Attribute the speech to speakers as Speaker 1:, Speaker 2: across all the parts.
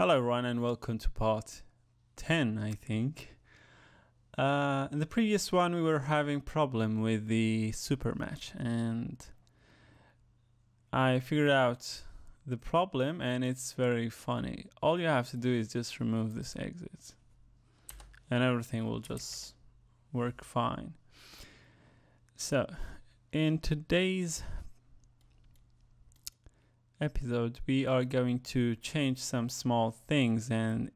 Speaker 1: Hello, everyone, and welcome to part 10, I think. Uh, in the previous one, we were having problem with the super match, and I figured out the problem, and it's very funny. All you have to do is just remove this exit, and everything will just work fine. So, in today's episode we are going to change some small things and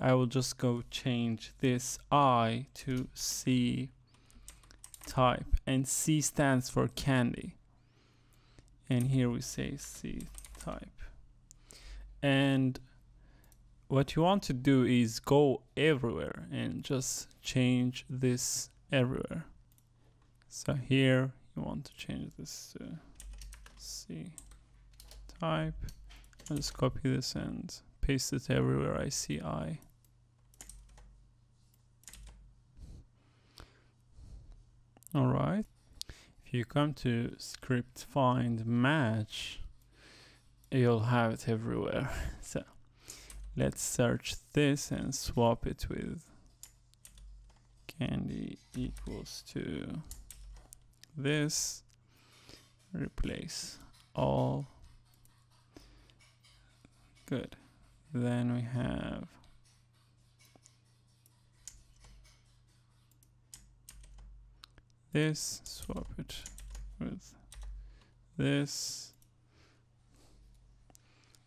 Speaker 1: I will just go change this I to C type and C stands for candy. And here we say C type. And what you want to do is go everywhere and just change this everywhere. So here you want to change this to C type. I'll just copy this and paste it everywhere I see I. Alright. If you come to script find match, you'll have it everywhere. so let's search this and swap it with candy equals to this replace all Good. Then we have this, swap it with this.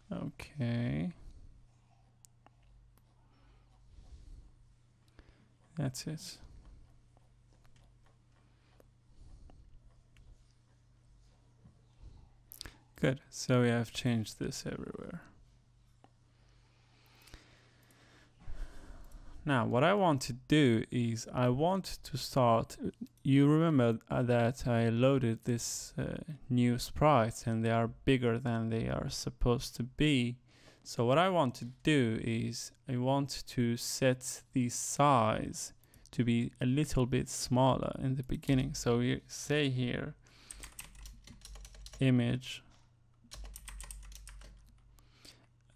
Speaker 1: Okay. That's it. Good. So we have changed this everywhere. Now, what I want to do is I want to start. You remember that I loaded this uh, new sprites and they are bigger than they are supposed to be. So what I want to do is I want to set the size to be a little bit smaller in the beginning. So we say here image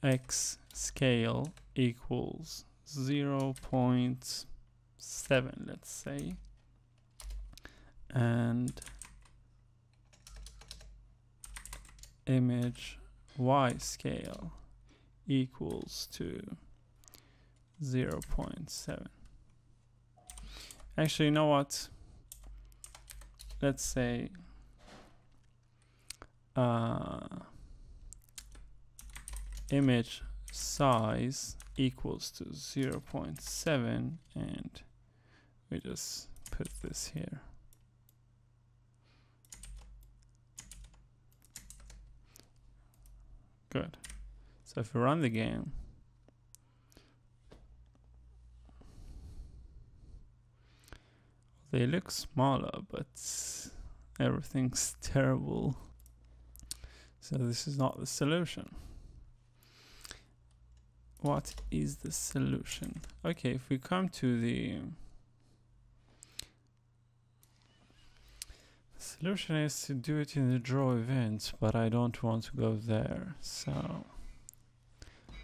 Speaker 1: x scale equals 0 0.7 let's say. And image y scale equals to 0 0.7 actually you know what? Let's say uh, image size equals to 0 0.7 and we just put this here. Good. So if we run the game, they look smaller, but everything's terrible. So this is not the solution what is the solution? Okay, if we come to the solution is to do it in the draw event, but I don't want to go there, so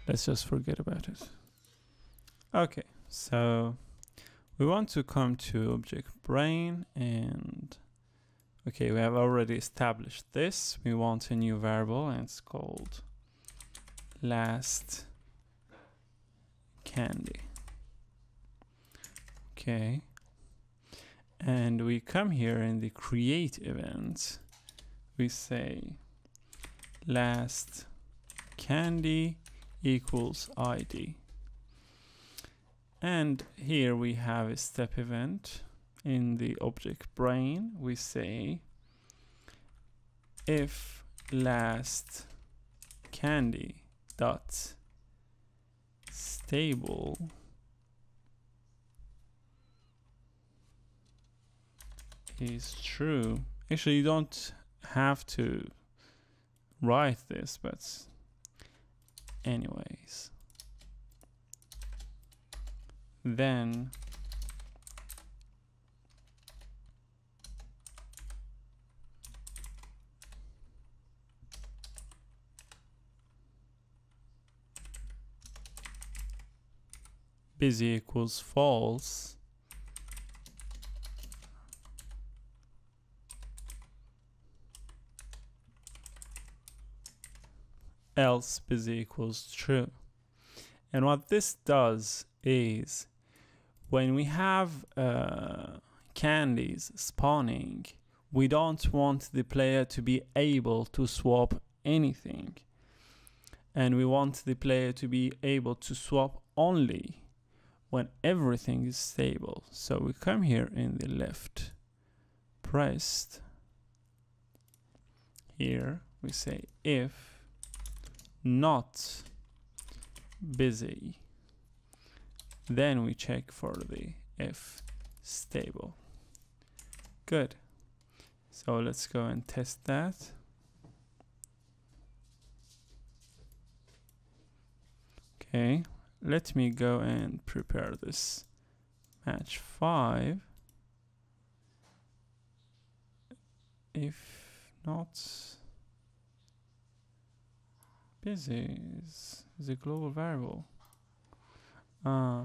Speaker 1: let's just forget about it. Okay, so we want to come to object brain and okay, we have already established this. We want a new variable and it's called last candy. Okay. And we come here in the create event. We say last candy equals ID. And here we have a step event in the object brain. We say if last candy dot stable is true. Actually, you don't have to write this, but anyways. Then busy equals false. Else busy equals true. And what this does is when we have uh, candies spawning we don't want the player to be able to swap anything. And we want the player to be able to swap only when everything is stable. So we come here in the left pressed. Here we say if not busy. Then we check for the if stable. Good. So let's go and test that. Okay, let me go and prepare this match 5 if not busy is, a global variable. Uh,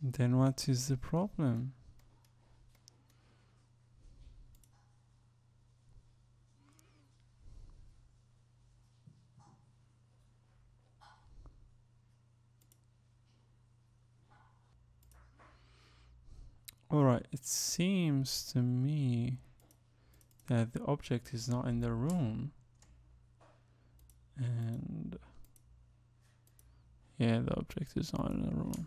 Speaker 1: Then what is the problem? Alright, it seems to me that the object is not in the room. And yeah, the object is not in the room.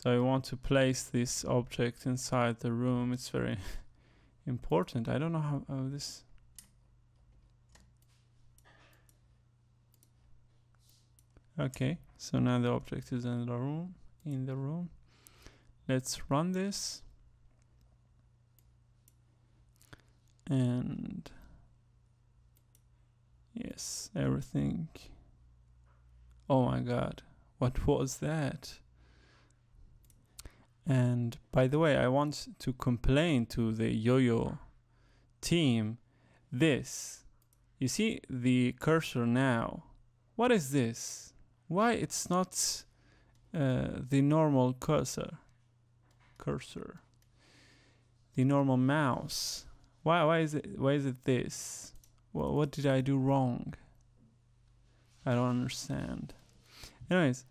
Speaker 1: So I want to place this object inside the room. It's very important. I don't know how, how this... Okay, so now the object is in the room. In the room. Let's run this. And yes, everything. Oh my god, what was that? And by the way, I want to complain to the yo-yo team this. You see the cursor now. What is this? Why it's not uh, the normal cursor? Cursor. The normal mouse. Why why is it why is it this? Well, what did I do wrong? I don't understand. Anyways,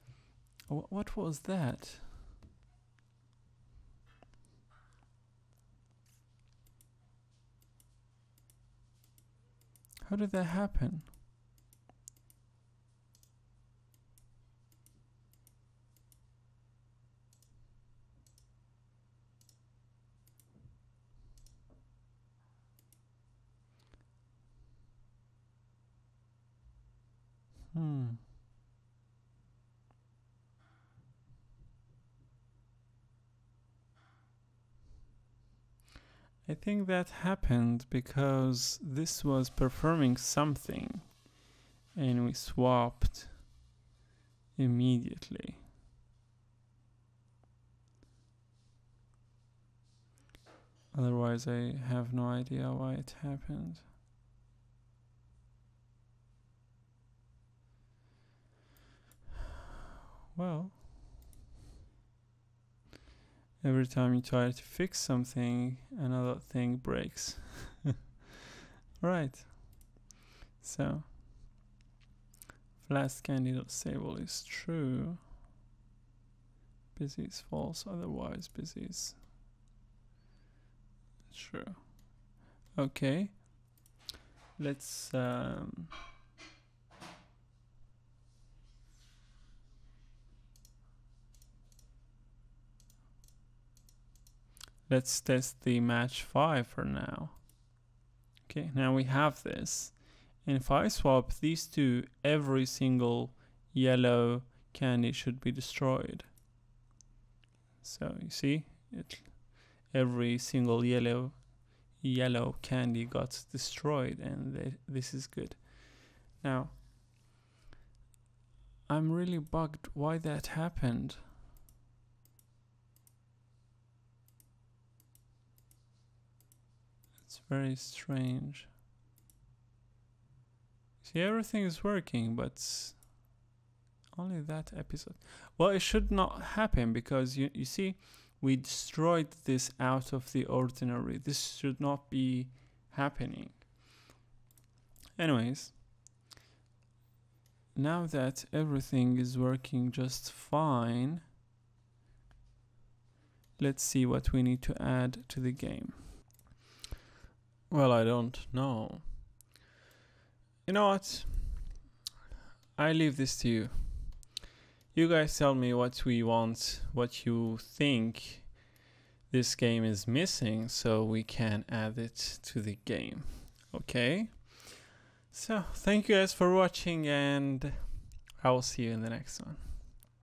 Speaker 1: wh what was that? How did that happen? Hmm. I think that happened because this was performing something and we swapped immediately. Otherwise, I have no idea why it happened. Well, every time you try to fix something, another thing breaks. right. So, last candidate stable is true. Busy is false, otherwise busy is true. Okay. Let's um, Let's test the match 5 for now. Okay, now we have this. And if I swap these two, every single yellow candy should be destroyed. So you see, it every single yellow yellow candy got destroyed and th this is good. Now, I'm really bugged why that happened. Very strange. See, everything is working, but only that episode. Well, it should not happen because you, you see, we destroyed this out of the ordinary. This should not be happening. Anyways, now that everything is working just fine, let's see what we need to add to the game. Well, I don't know. You know what? I leave this to you. You guys tell me what we want, what you think this game is missing so we can add it to the game. Okay? So, thank you guys for watching and I will see you in the next one.